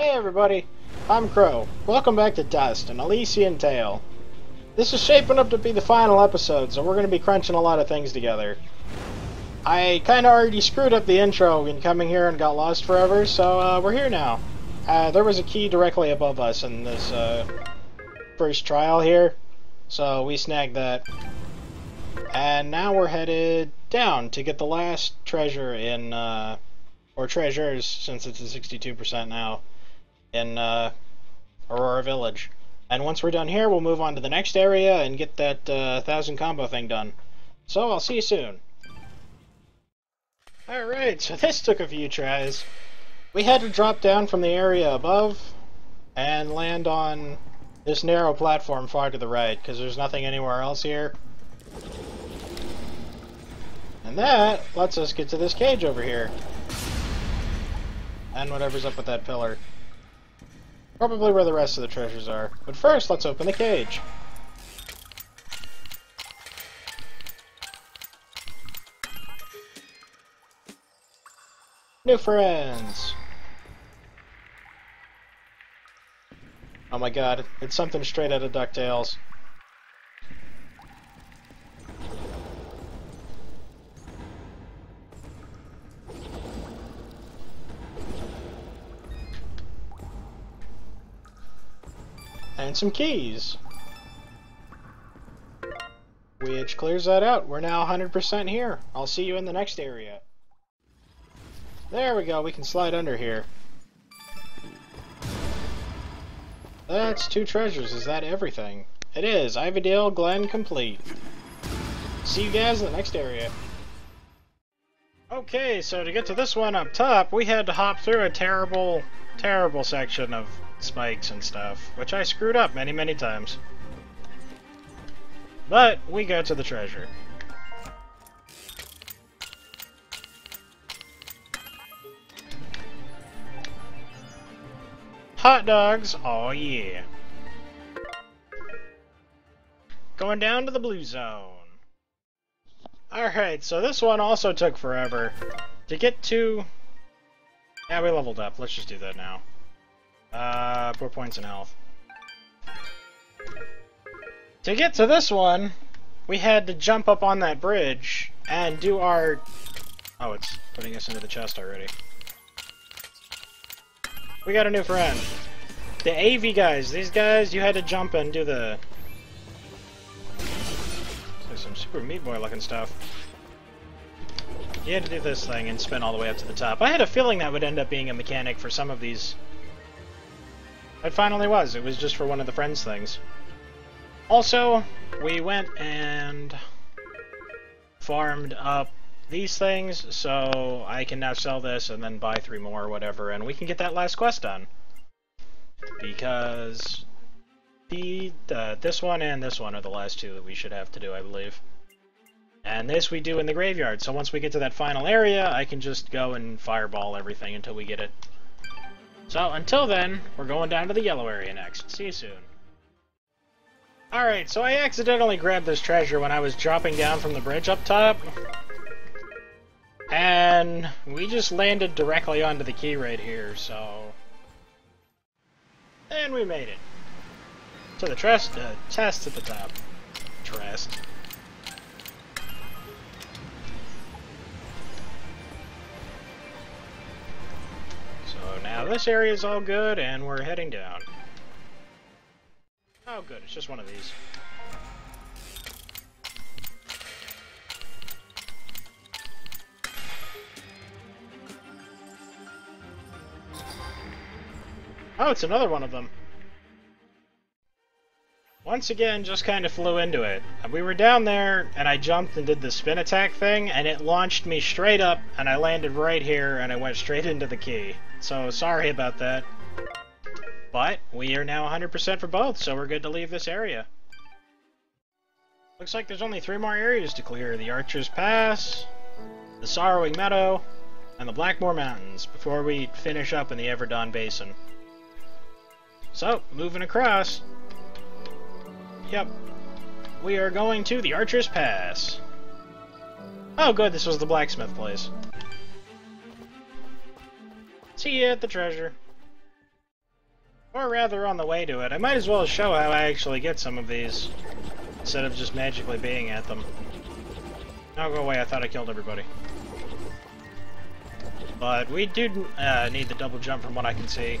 Hey everybody, I'm Krow. Welcome back to Dust, an Elysian Tail. This is shaping up to be the final episode, so we're going to be crunching a lot of things together. I kind of already screwed up the intro in coming here and got lost forever, so uh, we're here now. Uh, there was a key directly above us in this uh, first trial here, so we snagged that. And now we're headed down to get the last treasure in, uh, or treasures, since it's a 62% now, in uh, Aurora Village. And once we're done here, we'll move on to the next area and get that uh, thousand combo thing done. So I'll see you soon. Alright, so this took a few tries. We had to drop down from the area above and land on this narrow platform far to the right, because there's nothing anywhere else here. And that lets us get to this cage over here. And whatever's up with that pillar. Probably where the rest of the treasures are. But first, let's open the cage. New friends! Oh my god, it's something straight out of DuckTales. And some keys. Which clears that out. We're now 100% here. I'll see you in the next area. There we go, we can slide under here. That's two treasures. Is that everything? It is. Ivydale Glen complete. See you guys in the next area. Okay, so to get to this one up top, we had to hop through a terrible, terrible section of spikes and stuff, which I screwed up many, many times. But we got to the treasure. Hot dogs, oh yeah. Going down to the blue zone. Alright, so this one also took forever. To get to... Yeah, we leveled up. Let's just do that now. Uh, four points in health. To get to this one, we had to jump up on that bridge and do our... Oh, it's putting us into the chest already. We got a new friend. The AV guys. These guys, you had to jump and do the... There's some Super Meat Boy looking stuff. You had to do this thing and spin all the way up to the top. I had a feeling that would end up being a mechanic for some of these it finally was. It was just for one of the friends things. Also, we went and farmed up these things, so I can now sell this and then buy three more or whatever, and we can get that last quest done. Because the uh, this one and this one are the last two that we should have to do, I believe. And this we do in the graveyard, so once we get to that final area, I can just go and fireball everything until we get it. So, until then, we're going down to the yellow area next. See you soon. Alright, so I accidentally grabbed this treasure when I was dropping down from the bridge up top. And we just landed directly onto the key right here, so... And we made it. To the trest, uh, test at the top. Trest. Now this area is all good, and we're heading down. Oh good, it's just one of these. Oh, it's another one of them. Once again, just kind of flew into it. We were down there, and I jumped and did the spin attack thing, and it launched me straight up, and I landed right here, and I went straight into the key. So, sorry about that. But, we are now 100% for both, so we're good to leave this area. Looks like there's only three more areas to clear. The Archer's Pass, the Sorrowing Meadow, and the Blackmoor Mountains, before we finish up in the Everdawn Basin. So, moving across, Yep. We are going to the Archer's Pass. Oh good, this was the blacksmith place. See you at the treasure. Or rather, on the way to it. I might as well show how I actually get some of these, instead of just magically being at them. Now go away, I thought I killed everybody. But we do uh, need the double jump from what I can see.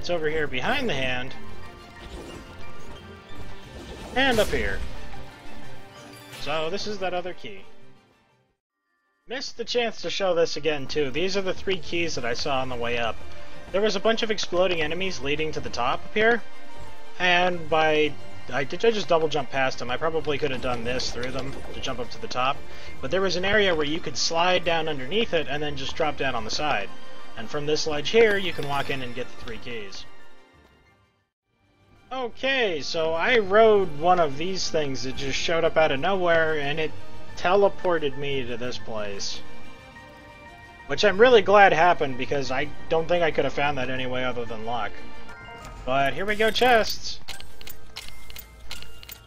It's over here behind the hand. And up here. So this is that other key. Missed the chance to show this again, too. These are the three keys that I saw on the way up. There was a bunch of exploding enemies leading to the top up here, and by... I did I just double jump past them. I probably could have done this through them to jump up to the top, but there was an area where you could slide down underneath it and then just drop down on the side. And from this ledge here, you can walk in and get the three keys. Okay, so I rode one of these things that just showed up out of nowhere, and it teleported me to this place. Which I'm really glad happened, because I don't think I could have found that any way other than luck. But here we go, chests!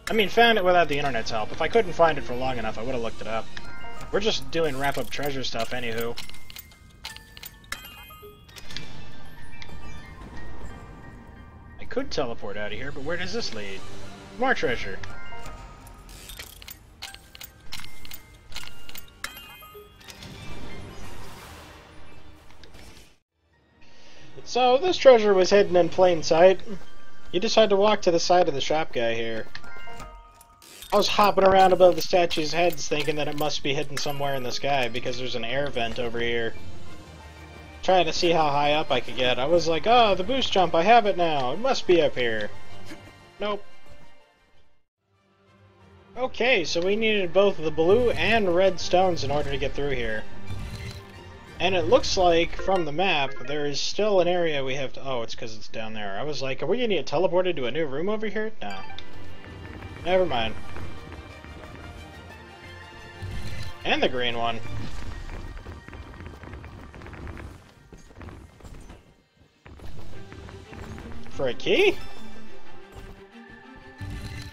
I mean, found it without the internet's help. If I couldn't find it for long enough, I would have looked it up. We're just doing wrap-up treasure stuff, anywho. I could teleport out of here, but where does this lead? More treasure. So, this treasure was hidden in plain sight. You just had to walk to the side of the shop guy here. I was hopping around above the statues' heads thinking that it must be hidden somewhere in the sky because there's an air vent over here. Trying to see how high up I could get. I was like, oh, the boost jump, I have it now. It must be up here. Nope. Okay, so we needed both the blue and red stones in order to get through here. And it looks like, from the map, there is still an area we have to... Oh, it's because it's down there. I was like, are we going to get teleported to a new room over here? No. Never mind. And the green one. For a key?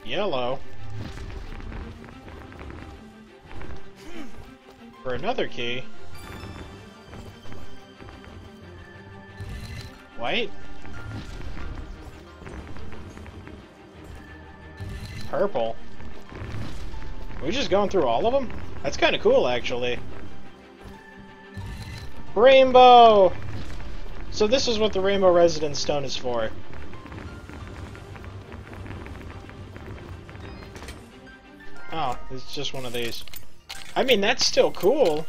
Yellow. For another key. White? Purple? Are we just going through all of them? That's kind of cool, actually. Rainbow! So this is what the Rainbow Resonance Stone is for. Oh, it's just one of these. I mean, that's still cool.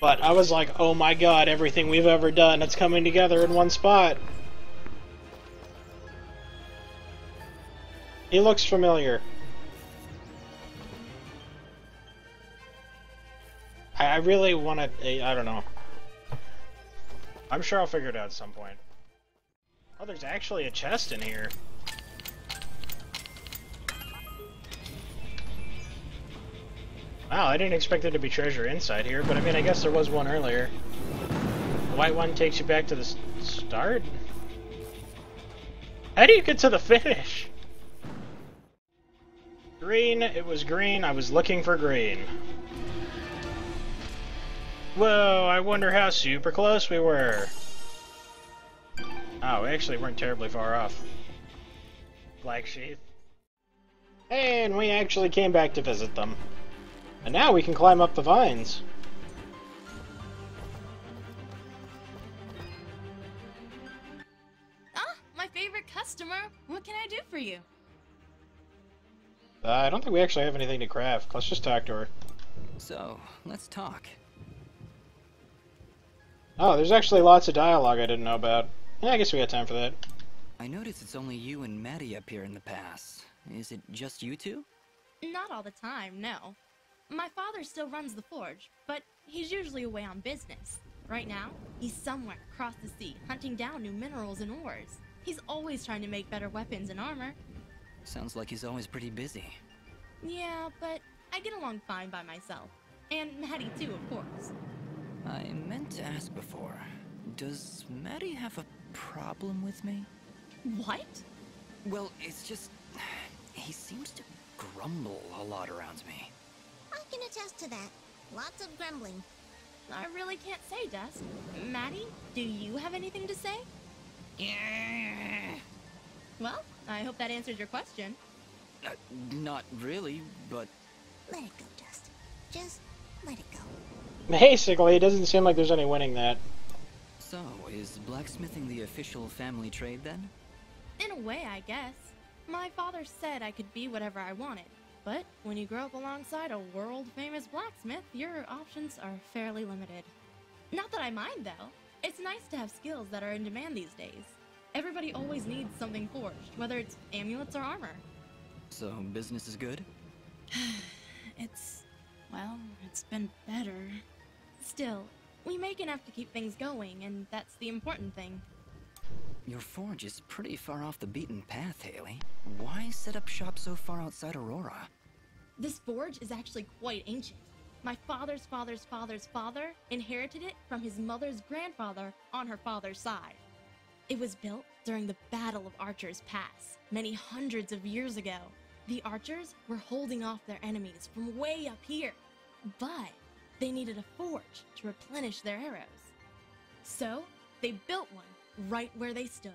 But I was like, oh my god, everything we've ever done, it's coming together in one spot. He looks familiar. I, I really want to... I don't know. I'm sure I'll figure it out at some point. Oh, there's actually a chest in here. Wow, I didn't expect there to be treasure inside here, but I mean, I guess there was one earlier. The white one takes you back to the start? How do you get to the finish? Green, it was green, I was looking for green. Whoa, I wonder how super close we were. Oh, we actually weren't terribly far off. Black Sheath. And we actually came back to visit them. And now we can climb up the vines. Ah, my favorite customer. What can I do for you? Uh, I don't think we actually have anything to craft. Let's just talk to her. So, let's talk. Oh, there's actually lots of dialogue I didn't know about. Yeah, I guess we got time for that. I notice it's only you and Maddie up here in the pass. Is it just you two? Not all the time, no. My father still runs the forge, but he's usually away on business. Right now, he's somewhere across the sea hunting down new minerals and ores. He's always trying to make better weapons and armor. Sounds like he's always pretty busy. Yeah, but I get along fine by myself. And Maddie too, of course. I meant to ask before. Does Maddie have a problem with me? What? Well, it's just... He seems to grumble a lot around me. I can attest to that. Lots of grumbling. I really can't say, Dust. Maddie, do you have anything to say? Well, I hope that answers your question. Uh, not really, but Let it go, Dust. Just let it go. Basically, it doesn't seem like there's any winning that. so is blacksmithing the official family trade then? In a way, I guess. My father said I could be whatever I wanted. But when you grow up alongside a world famous blacksmith, your options are fairly limited. Not that I mind, though. It's nice to have skills that are in demand these days. Everybody always needs something forged, whether it's amulets or armor. So business is good? It's. well, it's been better. Still, we make enough to keep things going, and that's the important thing. Your forge is pretty far off the beaten path, Haley. Why set up shop so far outside Aurora? This forge is actually quite ancient. My father's father's father's father inherited it from his mother's grandfather on her father's side. It was built during the Battle of Archer's Pass, many hundreds of years ago. The archers were holding off their enemies from way up here, but they needed a forge to replenish their arrows. So, they built one right where they stood.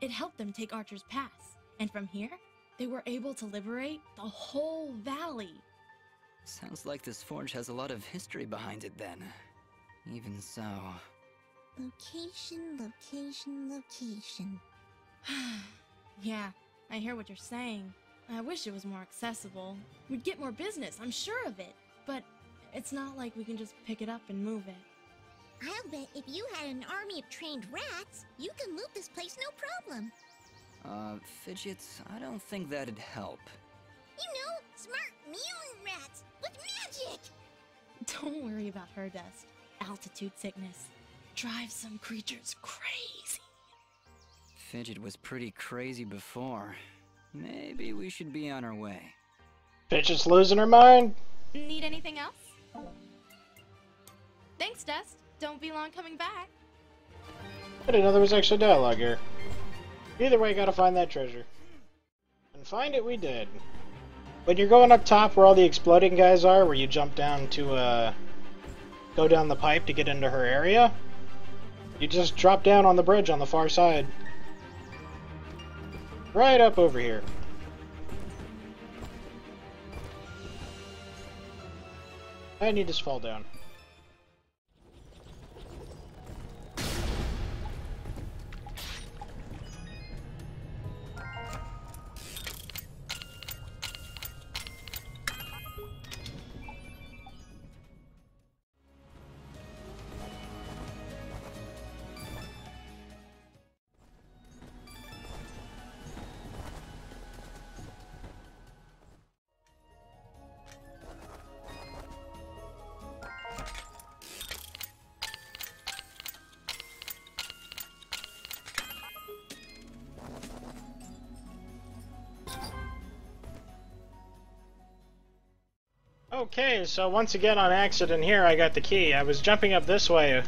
It helped them take Archer's Pass, and from here, they were able to liberate the whole valley. Sounds like this forge has a lot of history behind it then. Even so. Location, location, location. yeah, I hear what you're saying. I wish it was more accessible. We'd get more business, I'm sure of it. But it's not like we can just pick it up and move it. I'll bet if you had an army of trained rats, you can loot this place no problem. Uh, Fidgets, I don't think that'd help. You know, smart mutant rats with magic! Don't worry about her dust. Altitude sickness drives some creatures crazy. Fidget was pretty crazy before. Maybe we should be on our way. Fidget's losing her mind. Need anything else? Thanks, Dust. Don't be long coming back. I didn't know there was actually dialogue here. Either way, gotta find that treasure. And find it we did. When you're going up top where all the exploding guys are, where you jump down to, uh, go down the pipe to get into her area, you just drop down on the bridge on the far side. Right up over here. I need to fall down. Okay, so once again on accident here I got the key. I was jumping up this way,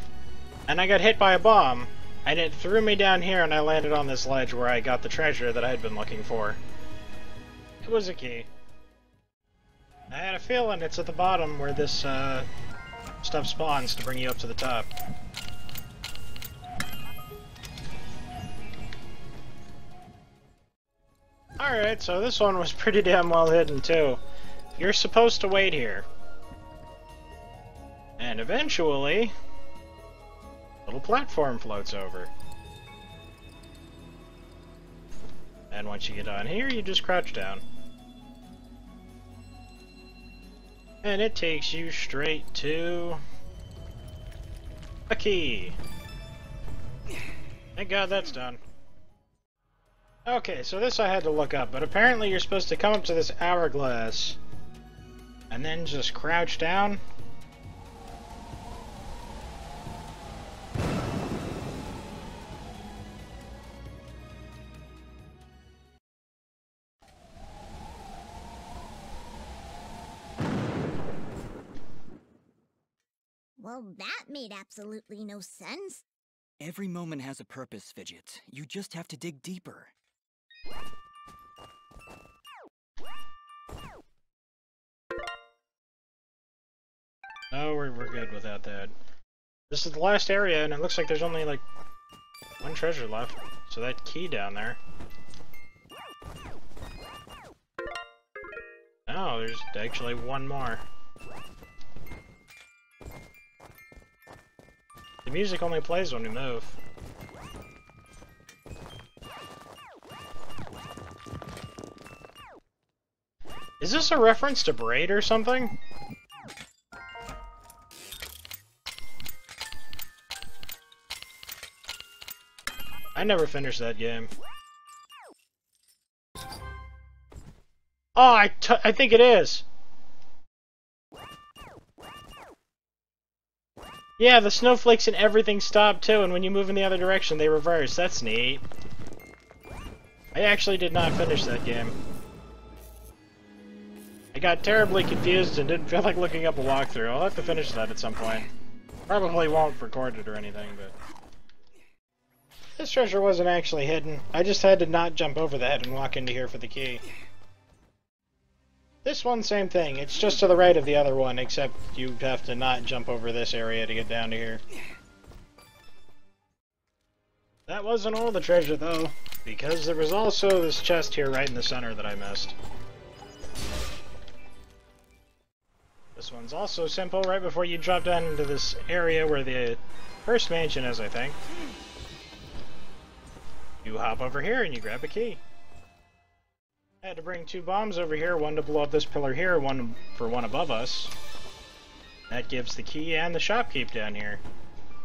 and I got hit by a bomb. And it threw me down here and I landed on this ledge where I got the treasure that I had been looking for. It was a key. I had a feeling it's at the bottom where this uh, stuff spawns to bring you up to the top. Alright, so this one was pretty damn well hidden too. You're supposed to wait here. And eventually, a little platform floats over. And once you get on here, you just crouch down. And it takes you straight to a key. Thank God that's done. Okay, so this I had to look up, but apparently you're supposed to come up to this hourglass and then just crouch down. Well, that made absolutely no sense. Every moment has a purpose, Fidget. You just have to dig deeper. Oh, we're, we're good without that. This is the last area, and it looks like there's only like One treasure left. So that key down there. No, there's actually one more. The music only plays when we move. Is this a reference to Braid or something? I never finished that game. Oh, I, I think it is. Yeah, the snowflakes and everything stop too, and when you move in the other direction, they reverse. That's neat. I actually did not finish that game. I got terribly confused and didn't feel like looking up a walkthrough. I'll have to finish that at some point. Probably won't record it or anything, but... This treasure wasn't actually hidden. I just had to not jump over that and walk into here for the key. This one, same thing. It's just to the right of the other one, except you have to not jump over this area to get down to here. That wasn't all the treasure, though, because there was also this chest here right in the center that I missed. This one's also simple, right before you drop down into this area where the first mansion is, I think. You hop over here and you grab a key. I had to bring two bombs over here, one to blow up this pillar here, one for one above us. That gives the key and the shopkeep down here.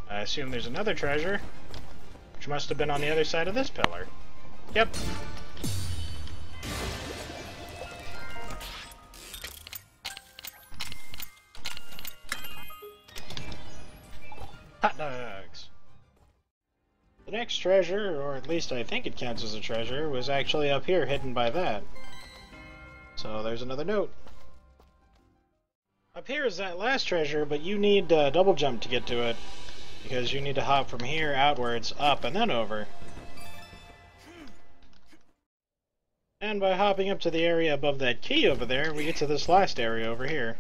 I assume there's another treasure, which must have been on the other side of this pillar. Yep. Next treasure, or at least I think it counts as a treasure, was actually up here hidden by that. So there's another note. Up here is that last treasure, but you need uh, double jump to get to it. Because you need to hop from here outwards, up, and then over. And by hopping up to the area above that key over there, we get to this last area over here.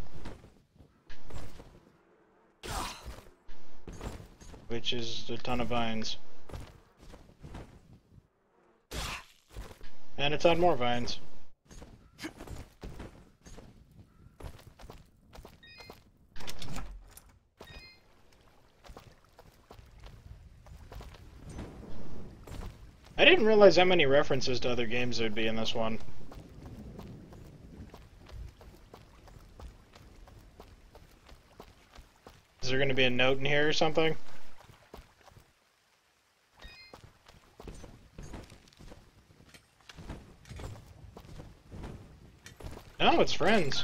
Which is a ton of vines. And it's on more vines. I didn't realize how many references to other games there'd be in this one. Is there to be a note in here or something? No, it's friends.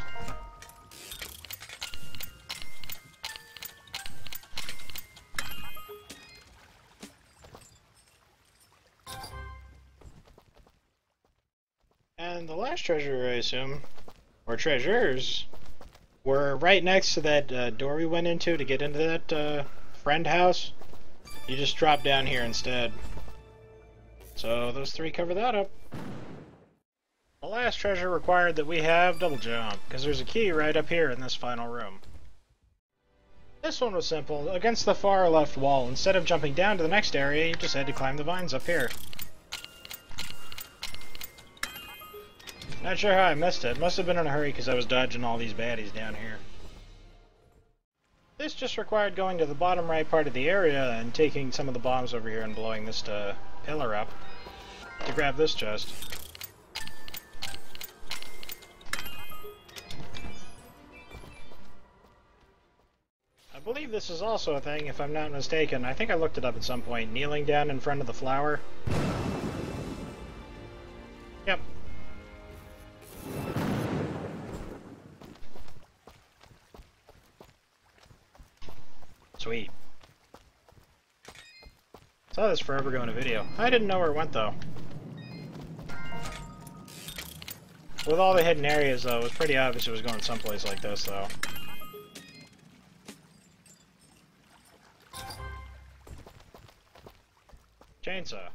And the last treasure, I assume, or treasures, were right next to that uh, door we went into to get into that uh, friend house. You just drop down here instead. So those three cover that up. Last treasure required that we have double jump, because there's a key right up here in this final room. This one was simple. Against the far left wall, instead of jumping down to the next area, you just had to climb the vines up here. Not sure how I missed it. Must have been in a hurry because I was dodging all these baddies down here. This just required going to the bottom right part of the area and taking some of the bombs over here and blowing this uh, pillar up to grab this chest. Believe this is also a thing, if I'm not mistaken. I think I looked it up at some point. Kneeling down in front of the flower. Yep. Sweet. Saw this forever ago in a video. I didn't know where it went, though. With all the hidden areas, though, it was pretty obvious it was going someplace like this, though. Chainsaw.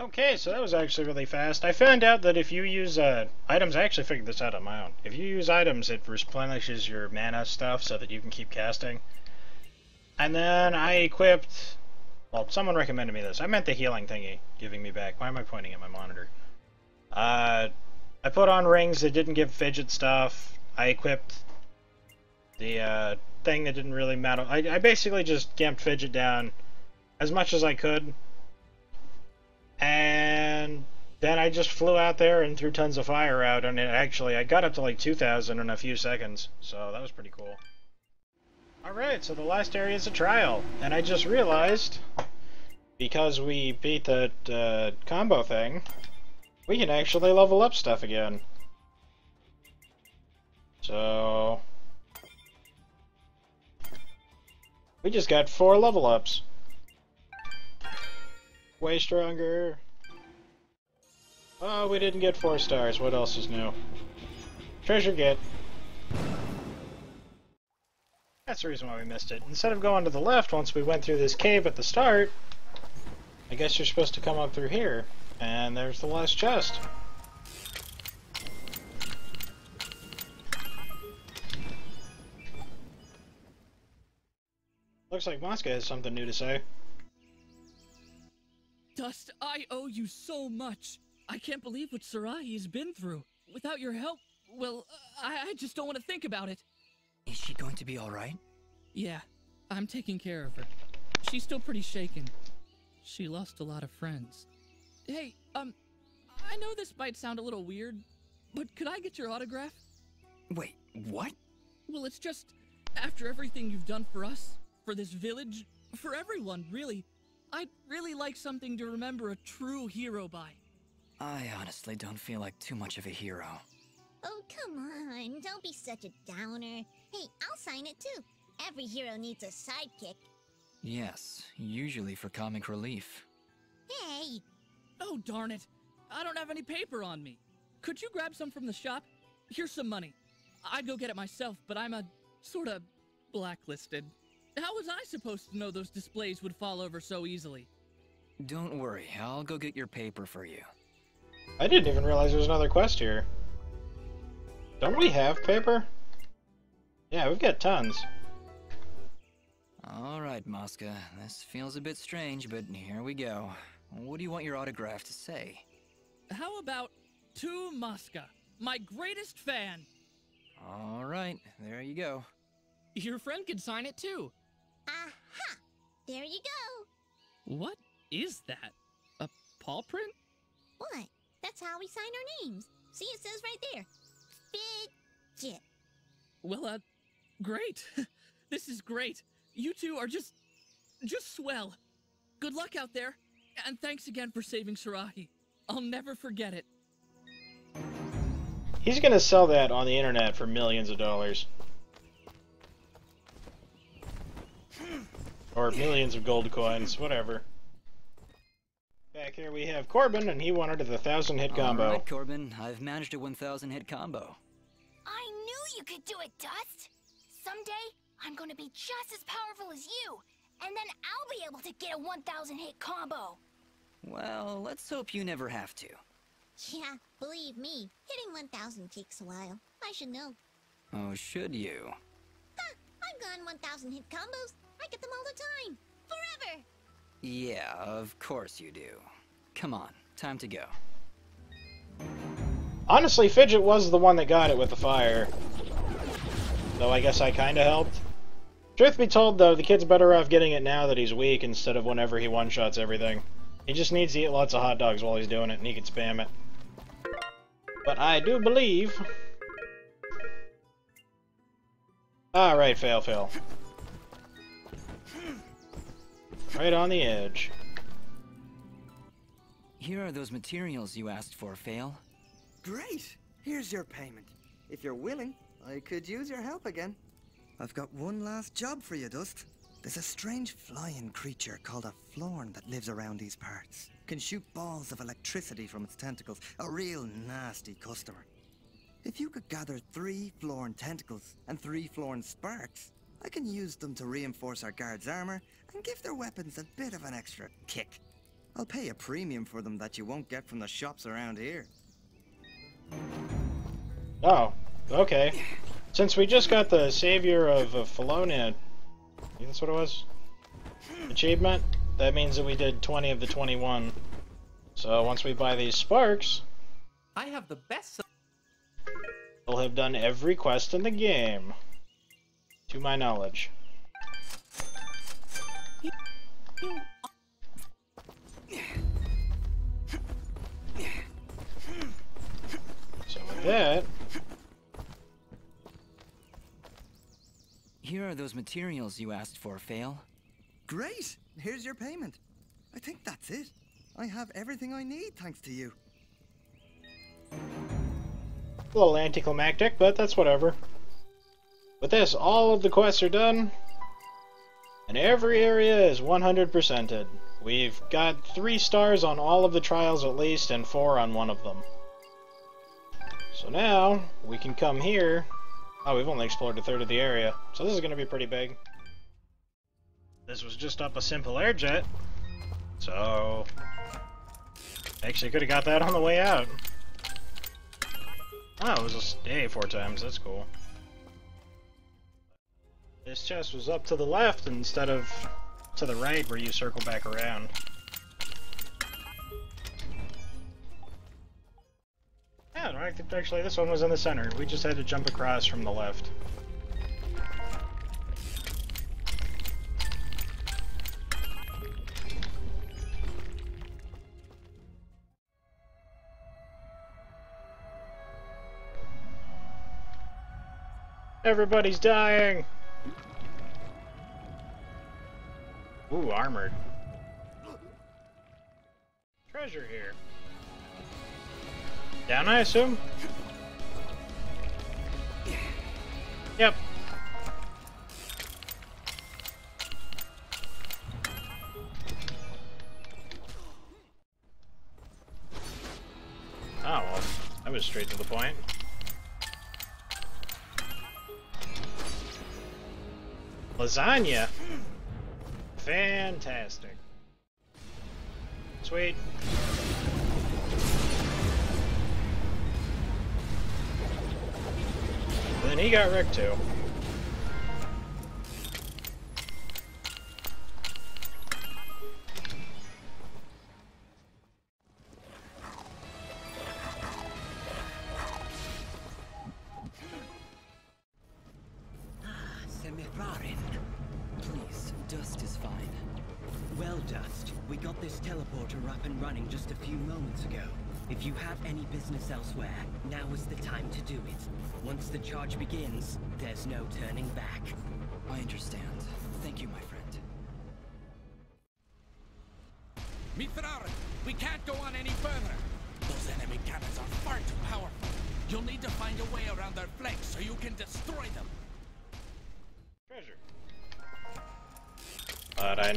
Okay, so that was actually really fast. I found out that if you use uh, items, I actually figured this out on my own. If you use items, it replenishes your mana stuff so that you can keep casting. And then I equipped Well, someone recommended me this. I meant the healing thingy giving me back. Why am I pointing at my monitor? Uh, I put on rings that didn't give fidget stuff. I equipped the uh, thing that didn't really matter. I, I basically just gimped fidget down as much as I could. And then I just flew out there and threw tons of fire out, and it actually, I got up to like 2,000 in a few seconds, so that was pretty cool. Alright, so the last area is a trial, and I just realized, because we beat that uh, combo thing, we can actually level up stuff again. So... We just got four level ups. Way stronger. Oh, we didn't get four stars. What else is new? Treasure get. That's the reason why we missed it. Instead of going to the left once we went through this cave at the start, I guess you're supposed to come up through here. And there's the last chest. Looks like Moska has something new to say. Dust, I owe you so much. I can't believe what Sarahi's been through. Without your help, well, I, I just don't want to think about it. Is she going to be alright? Yeah, I'm taking care of her. She's still pretty shaken. She lost a lot of friends. Hey, um, I know this might sound a little weird, but could I get your autograph? Wait, what? Well, it's just after everything you've done for us, for this village, for everyone, really. I'd really like something to remember a true hero by. I honestly don't feel like too much of a hero. Oh, come on. Don't be such a downer. Hey, I'll sign it too. Every hero needs a sidekick. Yes, usually for comic relief. Hey, Oh, darn it. I don't have any paper on me. Could you grab some from the shop? Here's some money. I'd go get it myself, but I'm a sort of blacklisted. How was I supposed to know those displays would fall over so easily? Don't worry, I'll go get your paper for you. I didn't even realize there was another quest here. Don't we have paper? Yeah, we've got tons. Alright, Moska, this feels a bit strange, but here we go. What do you want your autograph to say? How about to Moska, my greatest fan? Alright, there you go. Your friend can sign it too. Aha! There you go. What is that? A paw print? What? That's how we sign our names. See, it says right there. Fidget. Well, uh, great. this is great. You two are just, just swell. Good luck out there, and thanks again for saving Sarahi. I'll never forget it. He's gonna sell that on the internet for millions of dollars. Or millions of gold coins, whatever. Back here we have Corbin, and he wanted the thousand hit combo. Alright, Corbin, I've managed a 1000 hit combo. I knew you could do it, Dust! Someday, I'm gonna be just as powerful as you, and then I'll be able to get a 1000 hit combo! Well, let's hope you never have to. Yeah, believe me, hitting 1000 takes a while. I should know. Oh, should you? Ha! I've gone 1000 hit combos. I get them all the time. Forever! Yeah, of course you do. Come on, time to go. Honestly, Fidget was the one that got it with the fire. Though I guess I kinda helped. Truth be told, though, the kid's better off getting it now that he's weak instead of whenever he one-shots everything. He just needs to eat lots of hot dogs while he's doing it, and he can spam it. But I do believe... Alright, Fale, Fale. Right on the edge. Here are those materials you asked for, Fale. Great! Here's your payment. If you're willing, I could use your help again. I've got one last job for you, Dust. There's a strange flying creature called a Florn that lives around these parts. Can shoot balls of electricity from its tentacles. A real nasty customer. If you could gather three Florn tentacles and three Florn sparks, I can use them to reinforce our guards' armor and give their weapons a bit of an extra kick. I'll pay a premium for them that you won't get from the shops around here. Oh, okay. Since we just got the Savior of uh, Falana, that's what it was? Achievement? that means that we did 20 of the 21. So once we buy these sparks, I have the best. we'll have done every quest in the game. To my knowledge. So with that, Here are those materials you asked for, Fale. Great! Here's your payment. I think that's it. I have everything I need thanks to you. a little anticlimactic, but that's whatever. With this, all of the quests are done, and every area is 100%ed. We've got three stars on all of the trials at least, and four on one of them. So now, we can come here. Oh, we've only explored a third of the area, so this is going to be pretty big. This was just up a simple air jet, so... Actually could have got that on the way out. Oh, it was a stay four times, that's cool. This chest was up to the left instead of to the right where you circle back around. Yeah, think actually this one was in the center. We just had to jump across from the left. Everybody's dying! Ooh, armored. Treasure here. Down, I assume? Yep. Oh, well, that was straight to the point. Lasagna? Fantastic. Sweet. Then he got wrecked too.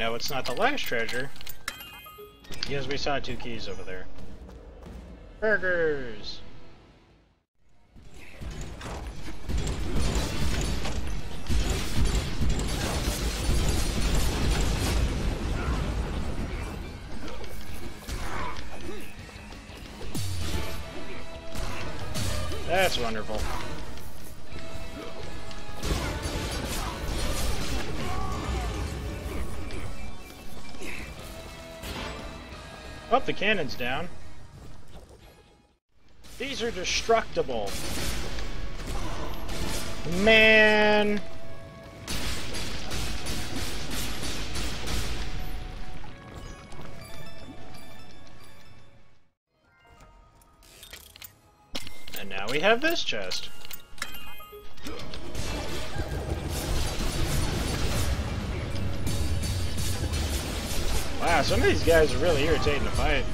Know it's not the last treasure. Because we saw two keys over there. Burgers! That's wonderful. Oh, the cannon's down. These are destructible. Man. And now we have this chest. Wow, some of these guys are really irritating to fight.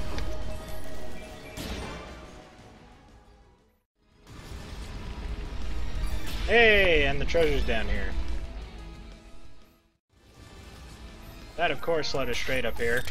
Hey, and the treasure's down here. That, of course, led us straight up here.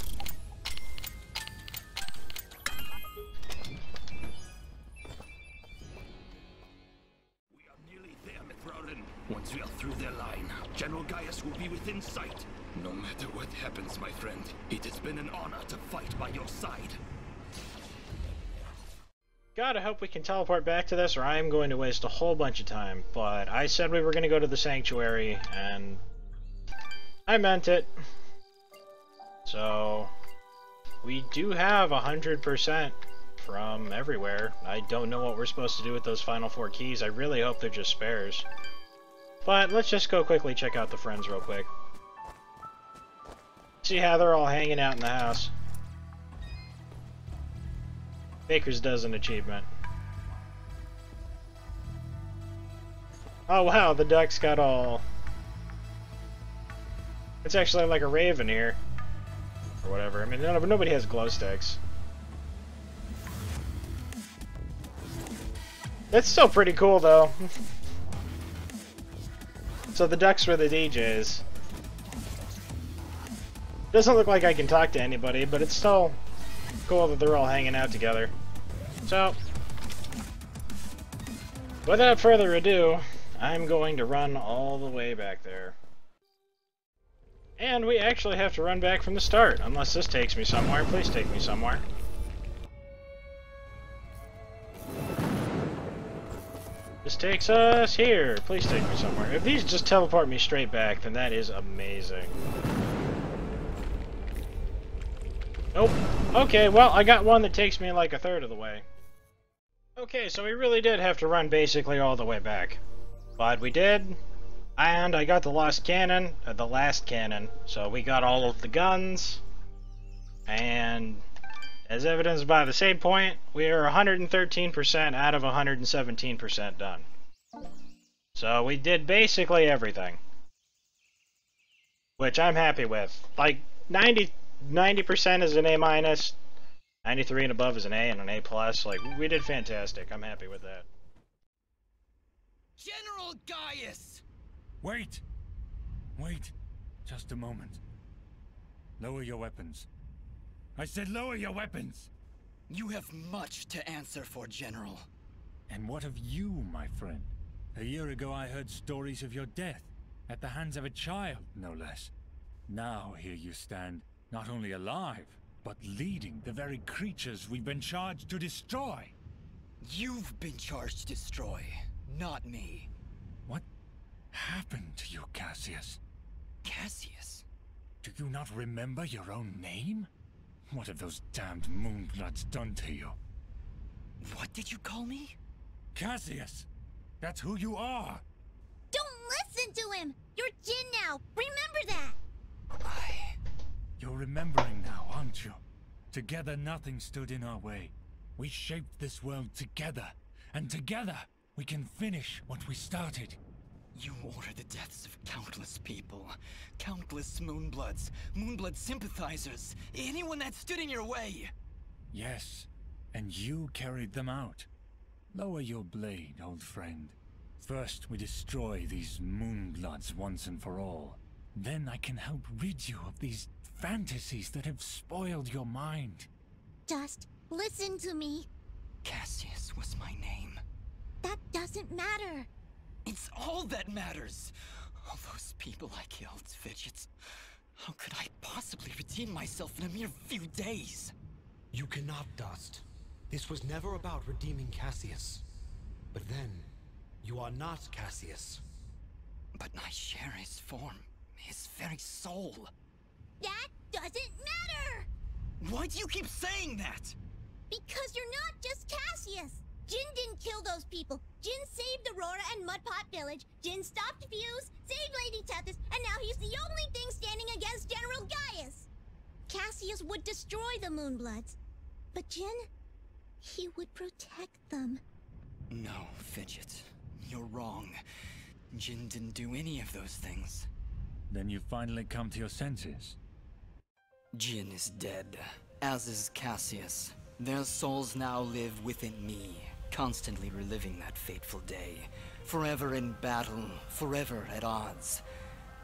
Hope we can teleport back to this, or I am going to waste a whole bunch of time. But I said we were going to go to the Sanctuary, and I meant it. So, we do have 100% from everywhere. I don't know what we're supposed to do with those final four keys. I really hope they're just spares. But let's just go quickly check out the friends real quick. See how they're all hanging out in the house. Baker's Dozen achievement. Oh wow, the duck's got all... It's actually like a raven here. Or whatever. I mean, nobody has glow sticks. It's still pretty cool, though. so the ducks were the DJs. Doesn't look like I can talk to anybody, but it's still cool that they're all hanging out together. So, without further ado, I'm going to run all the way back there. And we actually have to run back from the start, unless this takes me somewhere. Please take me somewhere. This takes us here. Please take me somewhere. If these just teleport me straight back, then that is amazing. Nope. Okay, well, I got one that takes me like a third of the way. Okay, so we really did have to run basically all the way back. But we did, and I got the lost cannon, uh, the last cannon, so we got all of the guns, and as evidenced by the save point, we are 113% out of 117% done. So we did basically everything. Which I'm happy with. Like, 90, 90% is an A minus, 93 and above is an A and an A plus. Like, we did fantastic. I'm happy with that. General Gaius! Wait! Wait. Just a moment. Lower your weapons. I said lower your weapons! You have much to answer for, General. And what of you, my friend? A year ago I heard stories of your death, at the hands of a child, no less. Now here you stand, not only alive, but leading the very creatures we've been charged to destroy. You've been charged to destroy, not me. What happened to you, Cassius? Cassius? Do you not remember your own name? What have those damned Moonbloods done to you? What did you call me? Cassius! That's who you are! Don't listen to him! You're Jin now! Remember that! I... You're remembering now, aren't you? Together nothing stood in our way. We shaped this world together, and together we can finish what we started. You ordered the deaths of countless people. Countless Moonbloods, Moonblood sympathizers, anyone that stood in your way. Yes, and you carried them out. Lower your blade, old friend. First, we destroy these Moonbloods once and for all. Then I can help rid you of these fantasies that have spoiled your mind. Just listen to me. Cassius was my name. That doesn't matter. It's all that matters. All those people I killed, Fidgets. How could I possibly redeem myself in a mere few days? You cannot, Dust. This was never about redeeming Cassius. But then, you are not Cassius. But I share his form, his very soul. That doesn't matter! Why do you keep saying that? Because you're not just Cassius! Jin didn't kill those people. Jin saved Aurora and Mudpot Village. Jin stopped Fuse, saved Lady Tethys, and now he's the only thing standing against General Gaius. Cassius would destroy the Moonbloods. But Jin, he would protect them. No, Fidget. You're wrong. Jin didn't do any of those things. Then you finally come to your senses. Jin is dead, as is Cassius. Their souls now live within me, constantly reliving that fateful day. Forever in battle, forever at odds.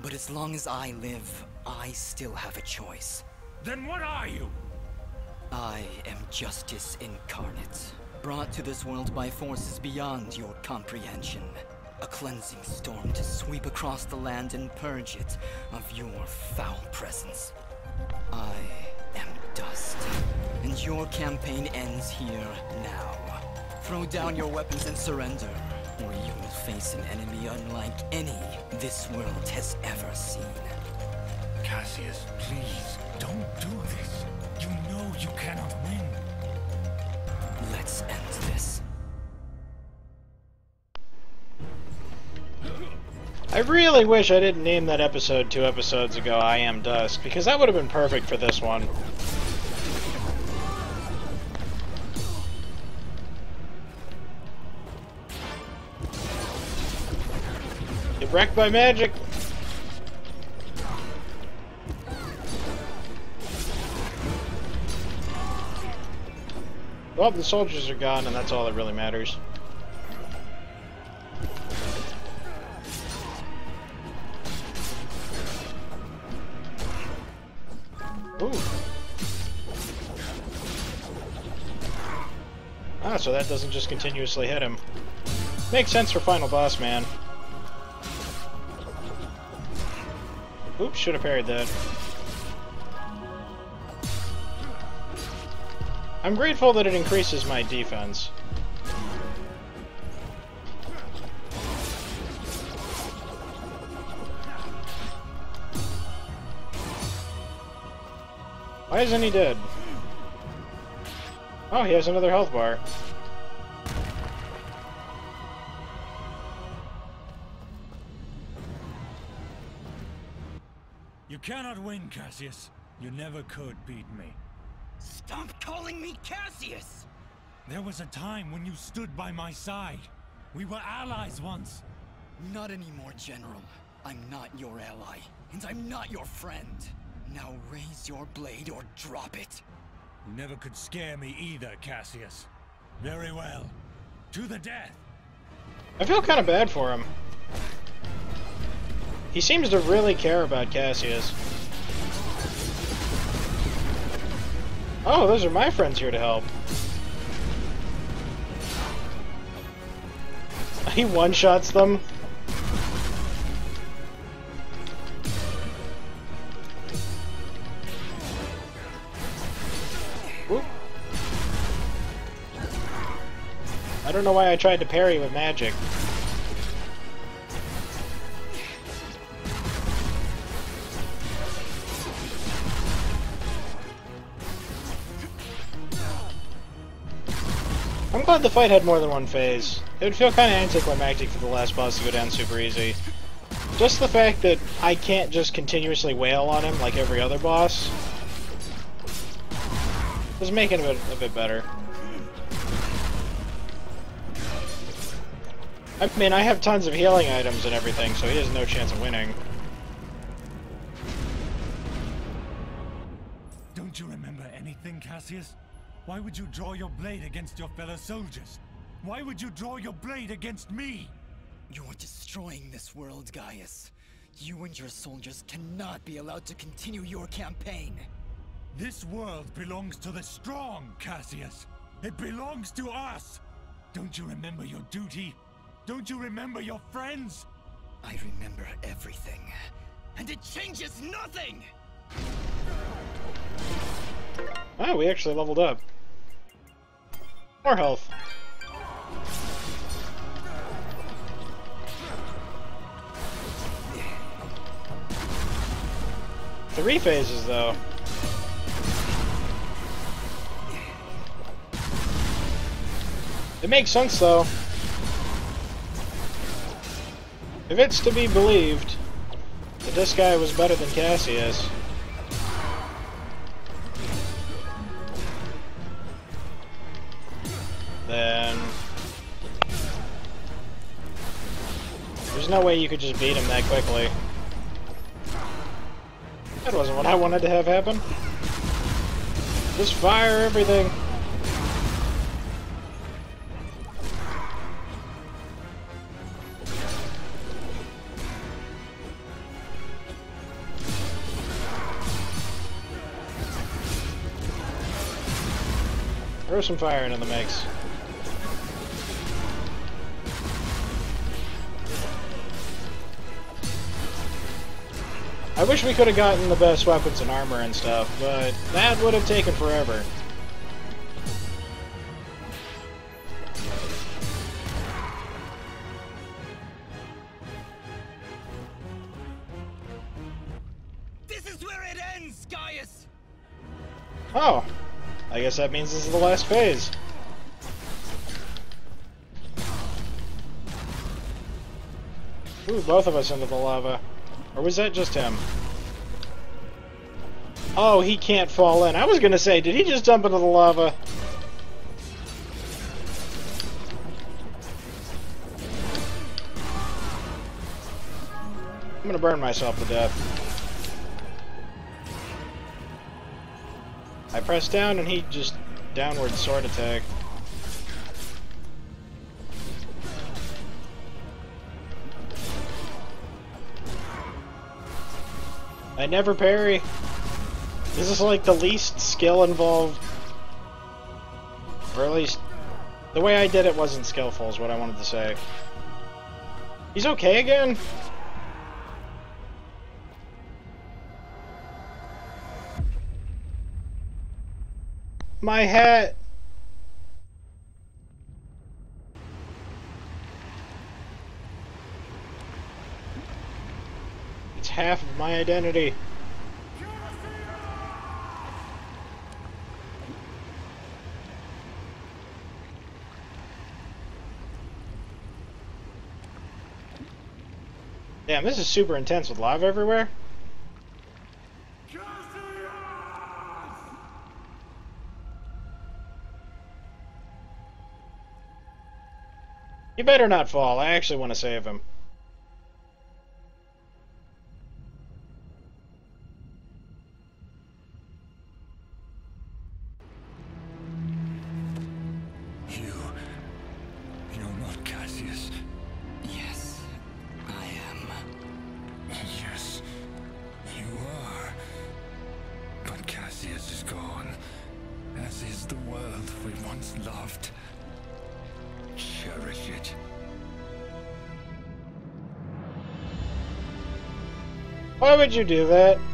But as long as I live, I still have a choice. Then what are you? I am justice incarnate, brought to this world by forces beyond your comprehension. A cleansing storm to sweep across the land and purge it of your foul presence. I am dust, and your campaign ends here now. Throw down your weapons and surrender, or you will face an enemy unlike any this world has ever seen. Cassius, please. Don't do this. You know you cannot win. Let's end this. I really wish I didn't name that episode two episodes ago I Am Dust, because that would have been perfect for this one. Wrecked by magic! Well, the soldiers are gone, and that's all that really matters. Ooh. Ah, so that doesn't just continuously hit him. Makes sense for Final Boss Man. Oops, should have parried that. I'm grateful that it increases my defense. Why isn't he dead? Oh, he has another health bar. You cannot win, Cassius. You never could beat me. Stop calling me Cassius! There was a time when you stood by my side. We were allies once. Not anymore, General. I'm not your ally, and I'm not your friend. Now raise your blade or drop it. You never could scare me either, Cassius. Very well. To the death! I feel kind of bad for him. He seems to really care about Cassius. Oh, those are my friends here to help. He one-shots them. I don't know why I tried to parry with magic. Glad the fight had more than one phase. It would feel kind of anticlimactic for the last boss to go down super easy. Just the fact that I can't just continuously wail on him like every other boss is making it a bit better. I mean, I have tons of healing items and everything, so he has no chance of winning. Don't you remember anything, Cassius? Why would you draw your blade against your fellow soldiers? Why would you draw your blade against me? You're destroying this world, Gaius. You and your soldiers cannot be allowed to continue your campaign. This world belongs to the strong, Cassius. It belongs to us. Don't you remember your duty? Don't you remember your friends? I remember everything. And it changes nothing! Oh, we actually leveled up. More health. Three phases, though. It makes sense, though. If it's to be believed that this guy was better than Cassius, then there's no way you could just beat him that quickly. That wasn't what I wanted to have happen. Just fire everything. Throw some fire into the mix. I wish we could have gotten the best weapons and armor and stuff, but that would have taken forever. This is where it ends, Gaius! Oh. I guess that means this is the last phase. Ooh, both of us into the lava. Or was that just him? Oh, he can't fall in. I was gonna say, did he just jump into the lava? I'm gonna burn myself to death. I press down and he just downward sword attack. Never parry. This is like the least skill involved. Or at least, the way I did it wasn't skillful is what I wanted to say. He's okay again? My hat! It's half of my identity. Damn, this is super intense with lava everywhere. You better not fall. I actually want to save him. Would you do that?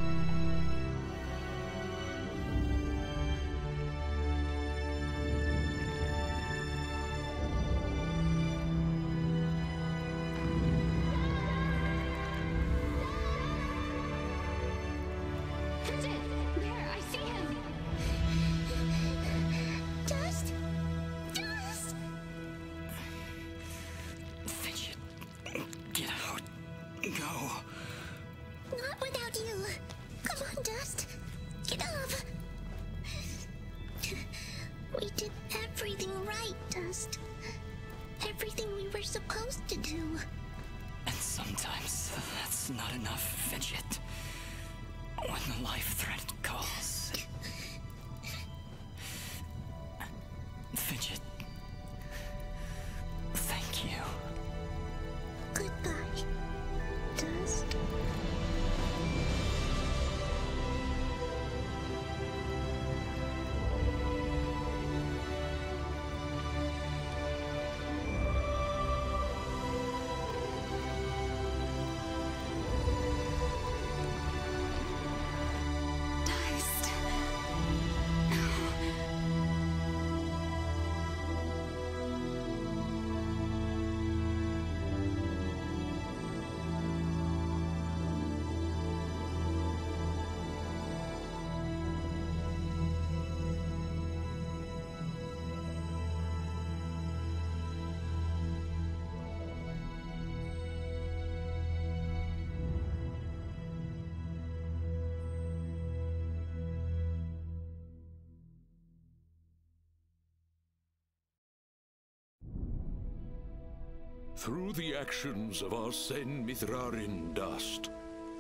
Through the actions of our Sen Mithrarin dust,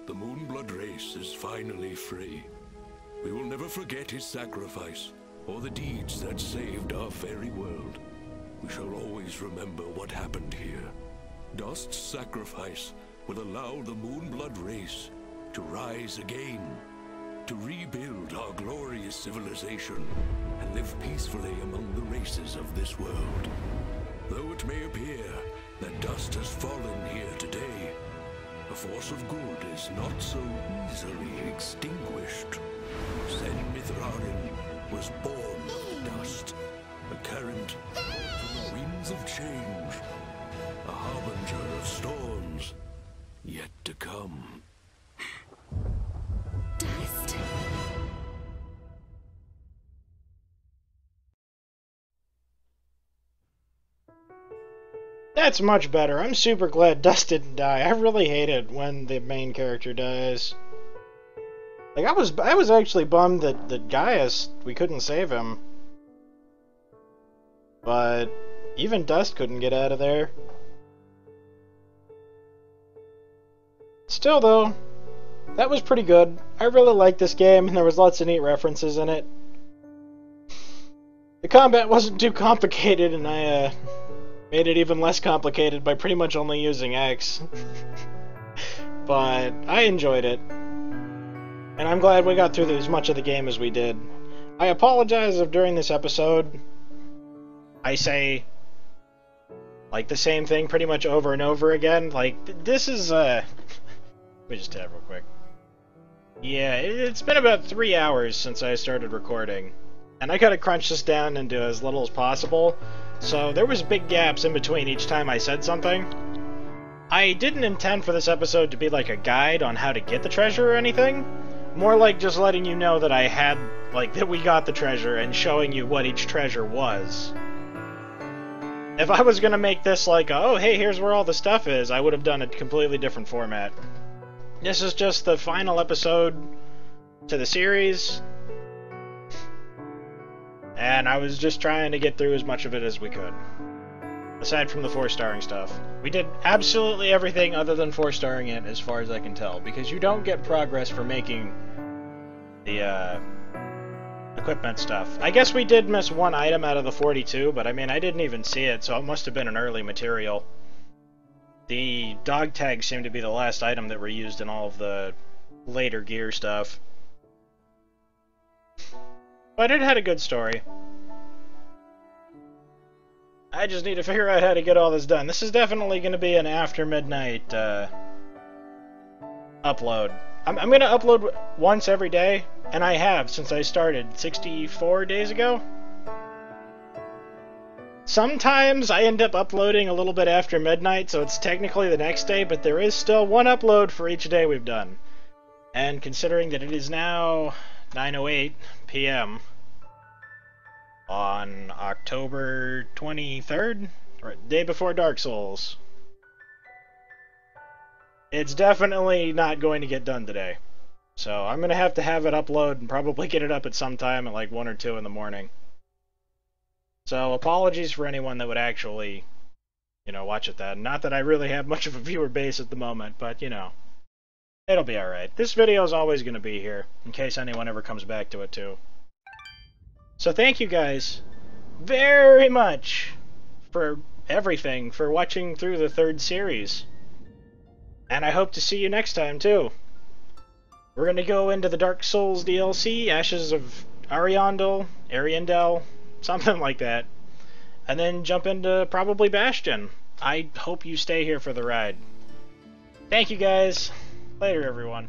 the Moonblood race is finally free. We will never forget his sacrifice, or the deeds that saved our fairy world. We shall always remember what happened here. Dust's sacrifice will allow the Moonblood race to rise again, to rebuild our glorious civilization, and live peacefully among the races of this world. Though it may appear that dust has fallen here today, the force of good is not so easily extinguished. Sen Mithrarin was born of dust, a current from the winds of change, a harbinger of storms yet to come. That's much better. I'm super glad Dust didn't die. I really hate it when the main character dies. Like I was I was actually bummed that, that Gaius we couldn't save him. But even Dust couldn't get out of there. Still though, that was pretty good. I really liked this game and there was lots of neat references in it. The combat wasn't too complicated and I uh, made it even less complicated by pretty much only using X. but I enjoyed it. And I'm glad we got through as much of the game as we did. I apologize if during this episode I say like the same thing pretty much over and over again. Like th this is uh let me just tab real quick. Yeah, it's been about three hours since I started recording. And I gotta crunch this down into as little as possible. So there was big gaps in between each time I said something. I didn't intend for this episode to be like a guide on how to get the treasure or anything. More like just letting you know that I had, like, that we got the treasure and showing you what each treasure was. If I was gonna make this like, oh, hey, here's where all the stuff is, I would have done a completely different format. This is just the final episode to the series. And I was just trying to get through as much of it as we could. Aside from the four-starring stuff. We did absolutely everything other than four-starring it, as far as I can tell, because you don't get progress for making the, uh, equipment stuff. I guess we did miss one item out of the 42, but I mean, I didn't even see it, so it must have been an early material. The dog tags seem to be the last item that were used in all of the later gear stuff. But it had a good story. I just need to figure out how to get all this done. This is definitely going to be an after midnight uh, upload. I'm, I'm going to upload once every day, and I have since I started 64 days ago. Sometimes I end up uploading a little bit after midnight, so it's technically the next day, but there is still one upload for each day we've done. And considering that it is now 9.08 p.m. on October 23rd, right, day before Dark Souls, it's definitely not going to get done today. So I'm going to have to have it upload and probably get it up at some time at like 1 or 2 in the morning. So apologies for anyone that would actually, you know, watch it then. Not that I really have much of a viewer base at the moment, but, you know, it'll be alright. This video is always going to be here, in case anyone ever comes back to it too. So thank you guys very much for everything, for watching through the third series. And I hope to see you next time too. We're going to go into the Dark Souls DLC, Ashes of Ariandel, Ariandel, something like that. And then jump into probably Bastion. I hope you stay here for the ride. Thank you guys. Later, everyone.